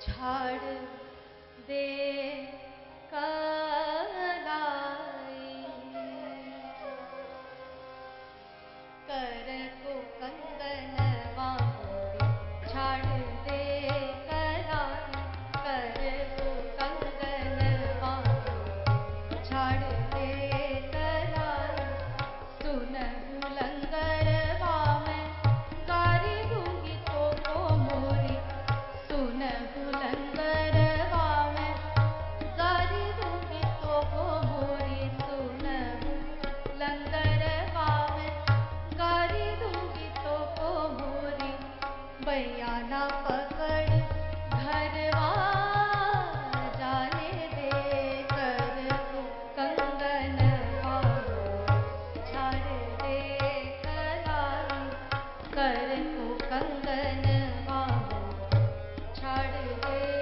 छाड़ दे का I 能。Thank you.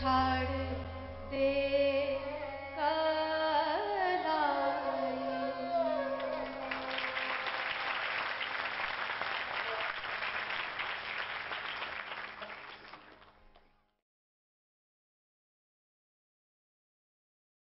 छाड़ दे।